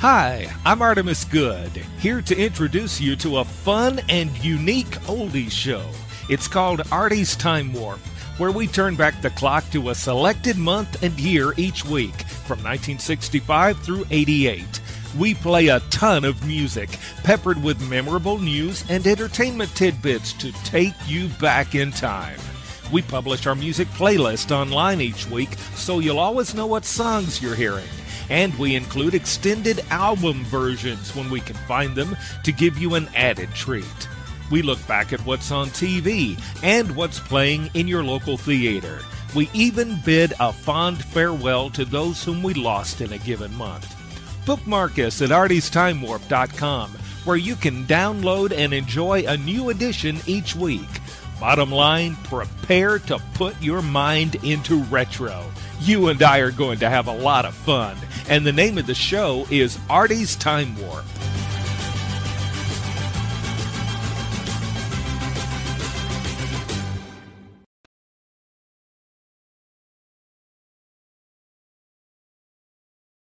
Hi, I'm Artemis Good, here to introduce you to a fun and unique oldies show. It's called Artie's Time Warp, where we turn back the clock to a selected month and year each week from 1965 through 88. We play a ton of music, peppered with memorable news and entertainment tidbits to take you back in time. We publish our music playlist online each week so you'll always know what songs you're hearing. And we include extended album versions when we can find them to give you an added treat. We look back at what's on TV and what's playing in your local theater. We even bid a fond farewell to those whom we lost in a given month. Bookmark us at artiestimewarp.com where you can download and enjoy a new edition each week. Bottom line, prepare to put your mind into retro. You and I are going to have a lot of fun, and the name of the show is Artie's Time Warp.